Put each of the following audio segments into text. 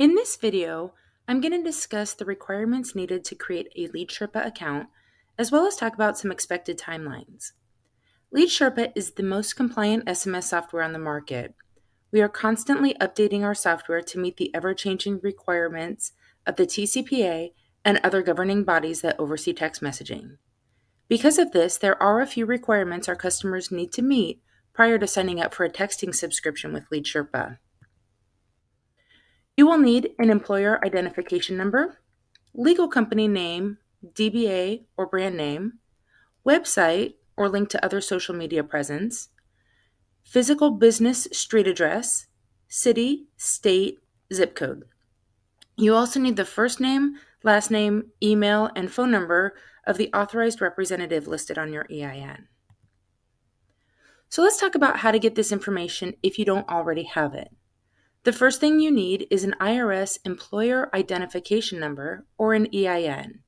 In this video, I'm going to discuss the requirements needed to create a Lead Sherpa account, as well as talk about some expected timelines. Lead Sherpa is the most compliant SMS software on the market. We are constantly updating our software to meet the ever changing requirements of the TCPA and other governing bodies that oversee text messaging. Because of this, there are a few requirements our customers need to meet prior to signing up for a texting subscription with Lead Sherpa. You will need an employer identification number, legal company name, DBA or brand name, website or link to other social media presence, physical business street address, city, state, zip code. You also need the first name, last name, email, and phone number of the authorized representative listed on your EIN. So let's talk about how to get this information if you don't already have it. The first thing you need is an IRS Employer Identification Number or an EIN.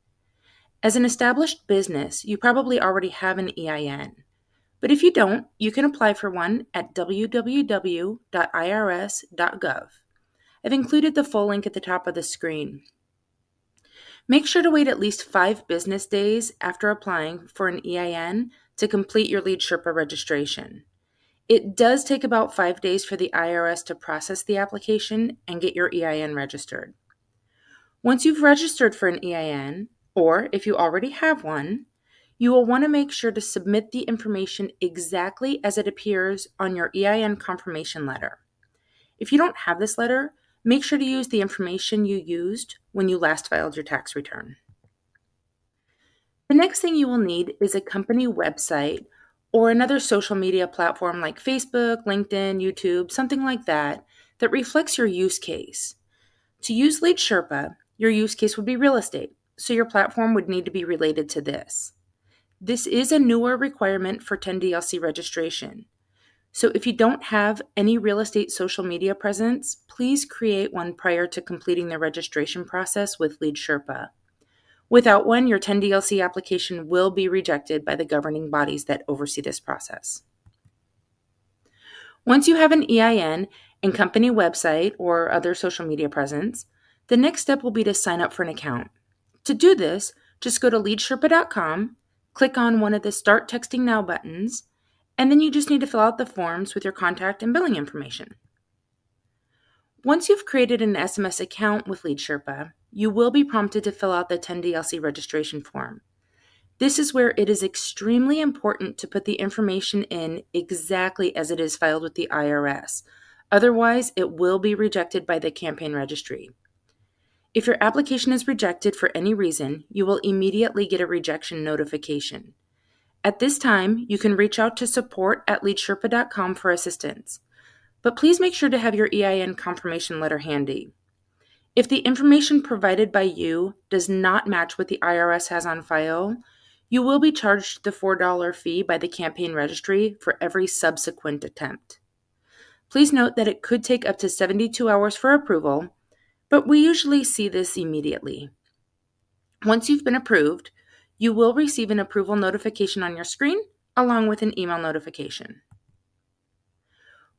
As an established business, you probably already have an EIN. But if you don't, you can apply for one at www.irs.gov. I've included the full link at the top of the screen. Make sure to wait at least five business days after applying for an EIN to complete your Lead Sherpa registration. It does take about five days for the IRS to process the application and get your EIN registered. Once you've registered for an EIN, or if you already have one, you will want to make sure to submit the information exactly as it appears on your EIN confirmation letter. If you don't have this letter, make sure to use the information you used when you last filed your tax return. The next thing you will need is a company website or another social media platform like Facebook, LinkedIn, YouTube, something like that, that reflects your use case. To use Lead Sherpa, your use case would be real estate, so your platform would need to be related to this. This is a newer requirement for 10DLC registration. So if you don't have any real estate social media presence, please create one prior to completing the registration process with Lead Sherpa. Without one, your 10DLC application will be rejected by the governing bodies that oversee this process. Once you have an EIN and company website or other social media presence, the next step will be to sign up for an account. To do this, just go to leadsherpa.com, click on one of the Start Texting Now buttons, and then you just need to fill out the forms with your contact and billing information. Once you've created an SMS account with Lead Sherpa, you will be prompted to fill out the 10DLC registration form. This is where it is extremely important to put the information in exactly as it is filed with the IRS. Otherwise, it will be rejected by the campaign registry. If your application is rejected for any reason, you will immediately get a rejection notification. At this time, you can reach out to support at leadsherpa.com for assistance. But please make sure to have your EIN confirmation letter handy. If the information provided by you does not match what the IRS has on file, you will be charged the $4 fee by the campaign registry for every subsequent attempt. Please note that it could take up to 72 hours for approval, but we usually see this immediately. Once you've been approved, you will receive an approval notification on your screen along with an email notification.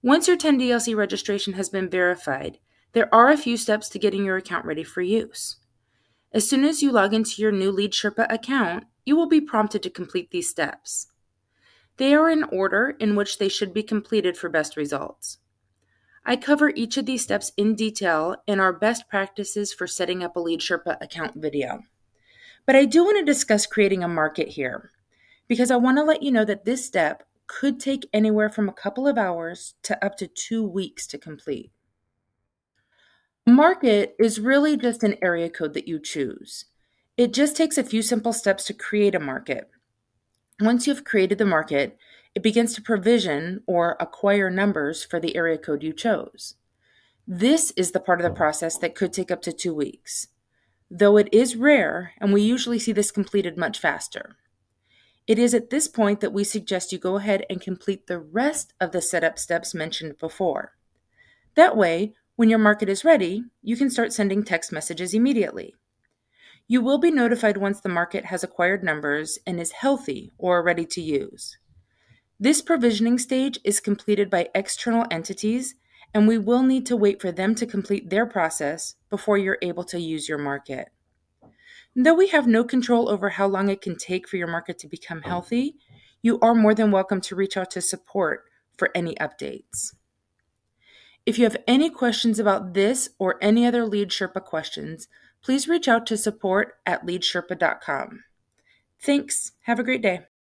Once your 10DLC registration has been verified, there are a few steps to getting your account ready for use. As soon as you log into your new Lead Sherpa account, you will be prompted to complete these steps. They are in order in which they should be completed for best results. I cover each of these steps in detail in our best practices for setting up a Lead Sherpa account video. But I do want to discuss creating a market here because I want to let you know that this step could take anywhere from a couple of hours to up to two weeks to complete. Market is really just an area code that you choose. It just takes a few simple steps to create a market. Once you've created the market, it begins to provision or acquire numbers for the area code you chose. This is the part of the process that could take up to two weeks, though it is rare and we usually see this completed much faster. It is at this point that we suggest you go ahead and complete the rest of the setup steps mentioned before. That way, when your market is ready, you can start sending text messages immediately. You will be notified once the market has acquired numbers and is healthy or ready to use. This provisioning stage is completed by external entities and we will need to wait for them to complete their process before you're able to use your market. Though we have no control over how long it can take for your market to become oh. healthy, you are more than welcome to reach out to support for any updates. If you have any questions about this or any other Lead Sherpa questions, please reach out to support at leadsherpa.com. Thanks. Have a great day.